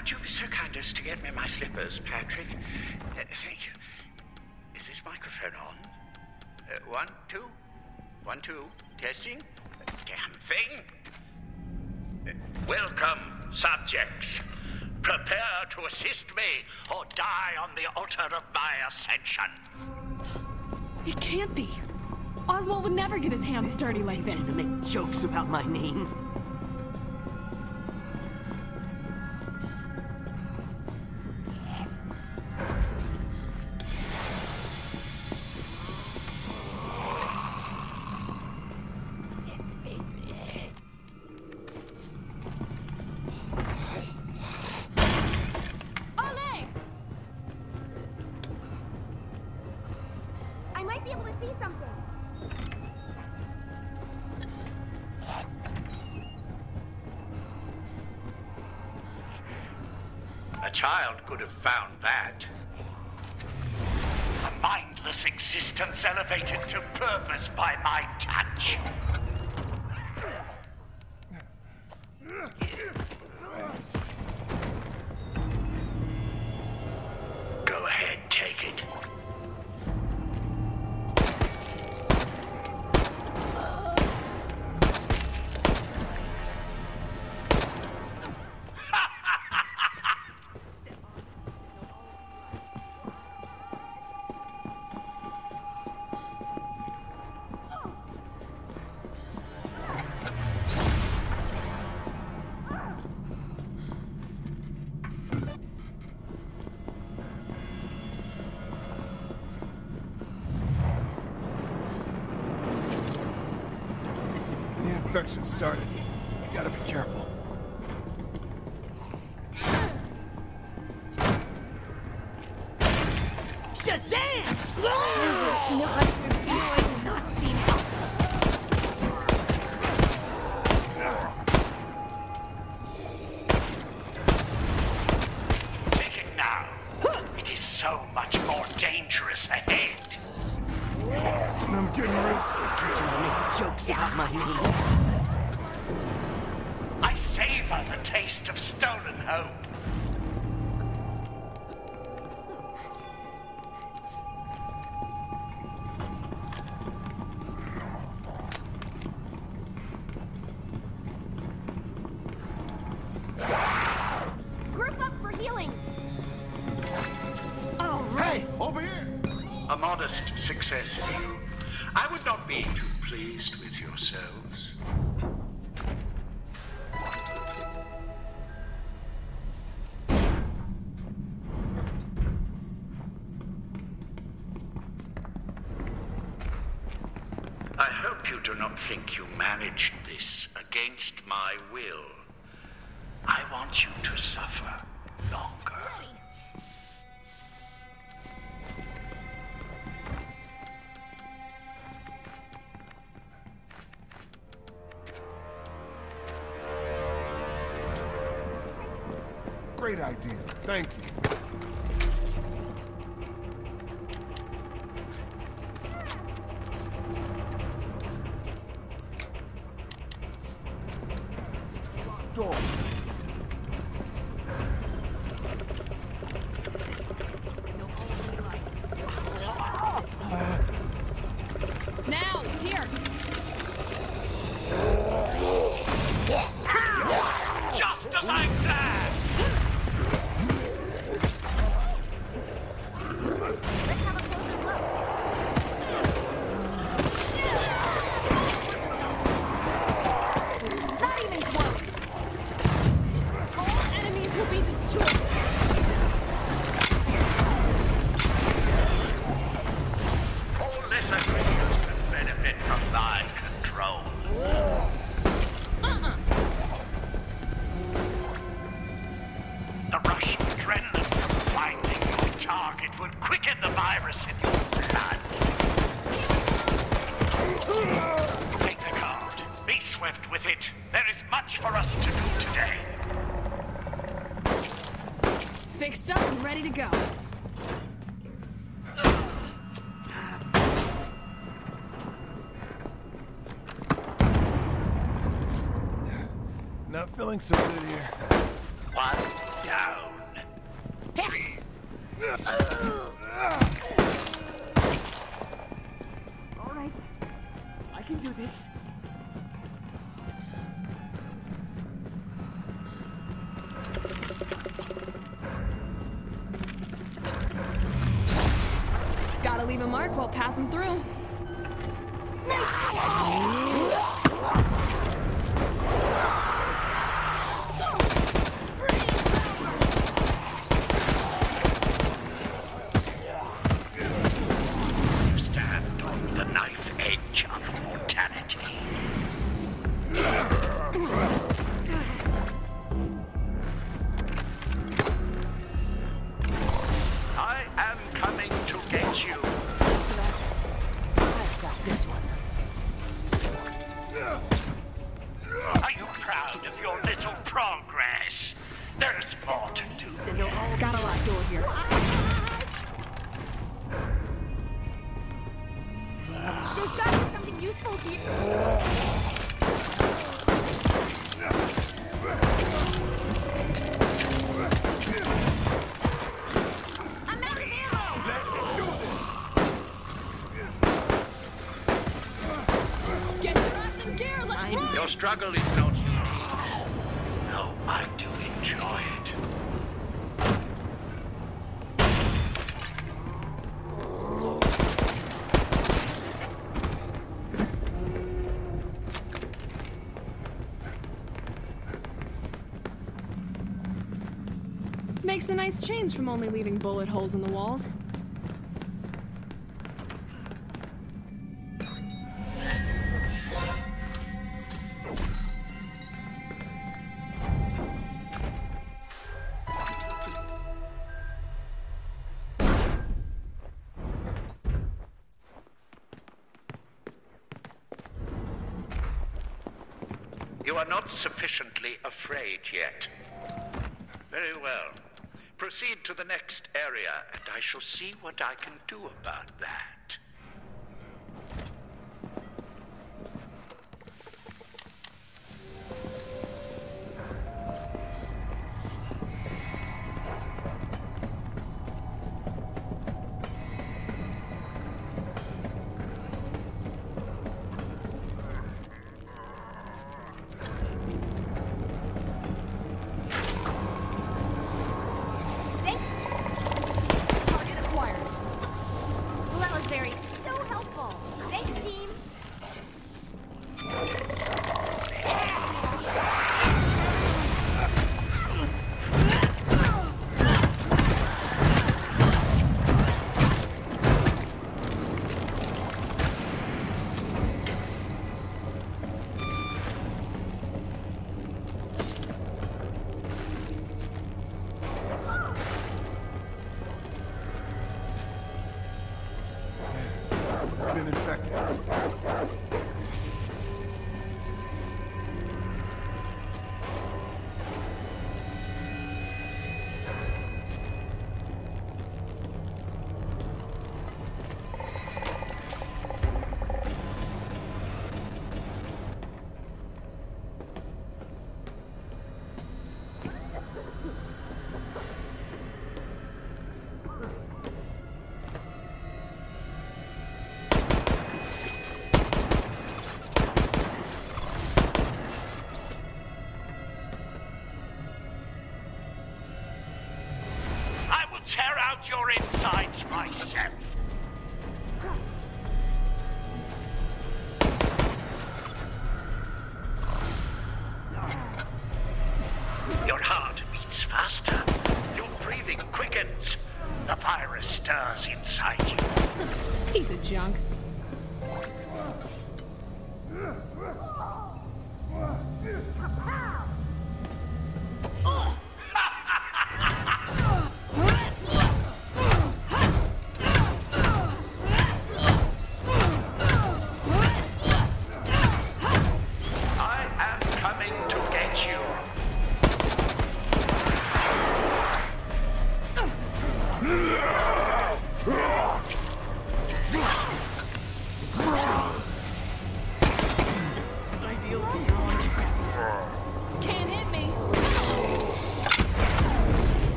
would you be so kind as to get me my slippers, Patrick? Uh, thank you. Is this microphone on? Uh, one, two, one, two, testing. Damn thing. Uh, welcome, subjects. Prepare to assist me or die on the altar of my ascension. It can't be. Oswald would never get his hands dirty like this. To this. make jokes about my name. Child could have found that. A mindless existence elevated to purpose by my touch. Much more dangerous ahead. I'm getting real Make jokes about my name. I savor the taste of stolen hope. You do not think you managed this against my will. I want you to suffer 动。Not feeling so good here. One down. All right. I can do this. struggle is not unique. No, I do enjoy it. Makes a nice change from only leaving bullet holes in the walls. are not sufficiently afraid yet. Very well. Proceed to the next area, and I shall see what I can do about that.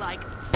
like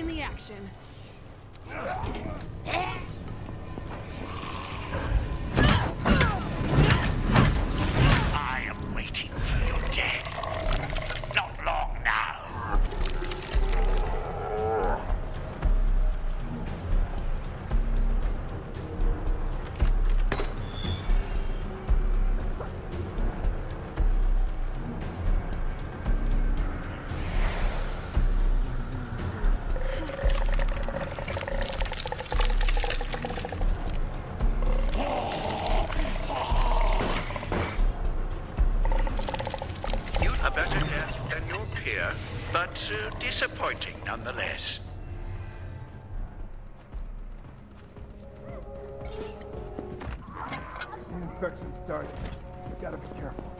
in the action. here, but uh, disappointing nonetheless. The Infection started. You gotta be careful.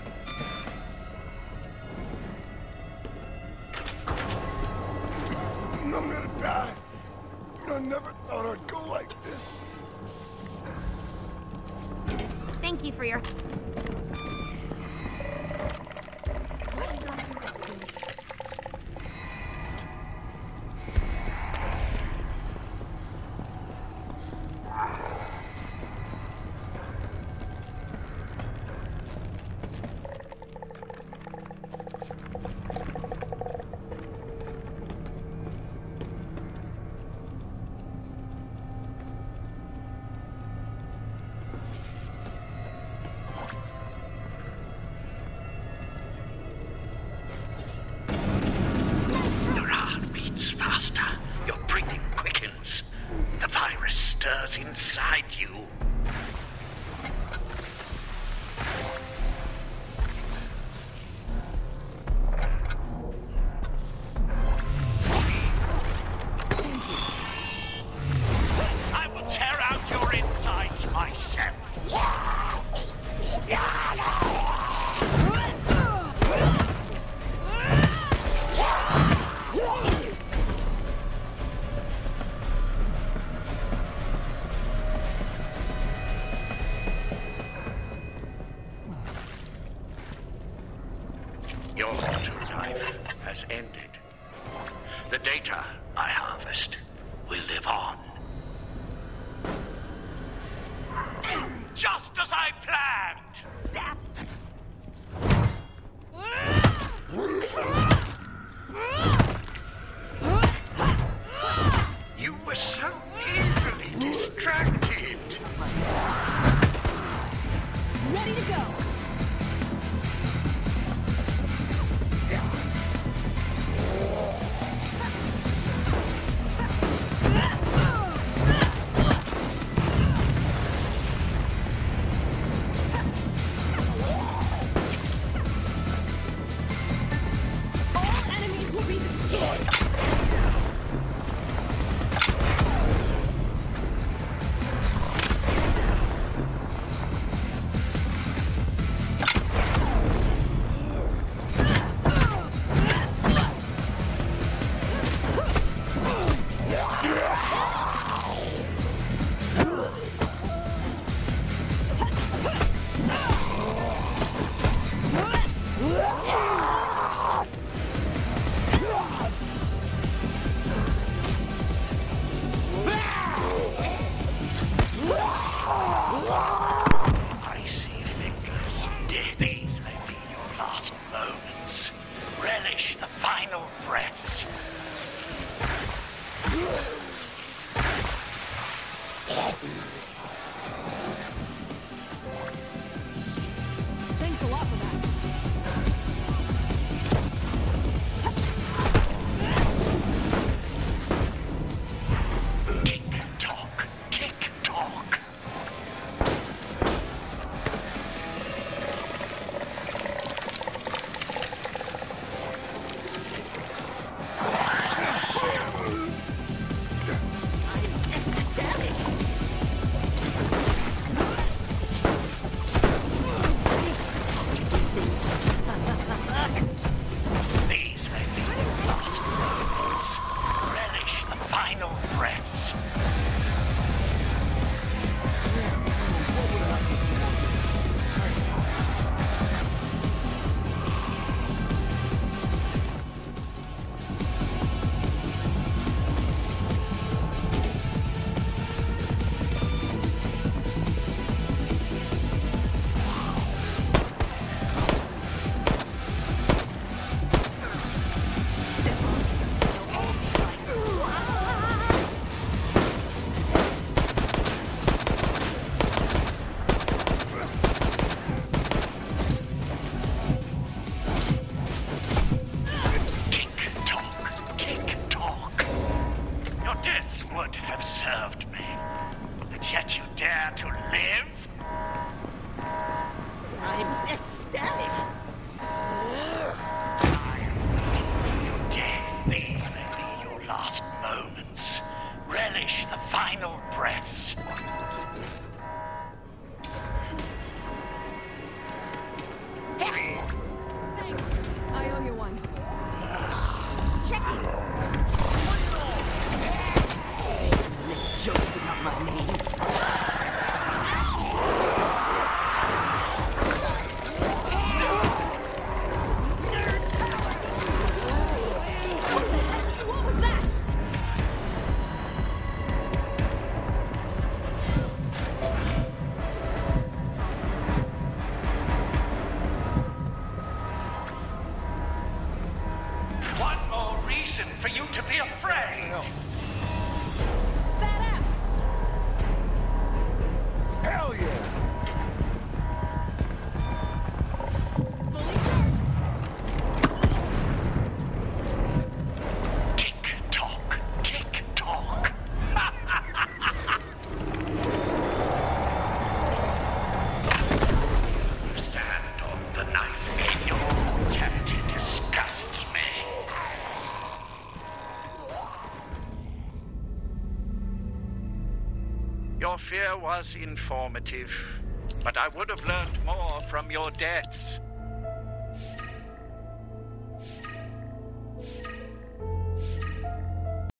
fear was informative, but I would have learned more from your deaths.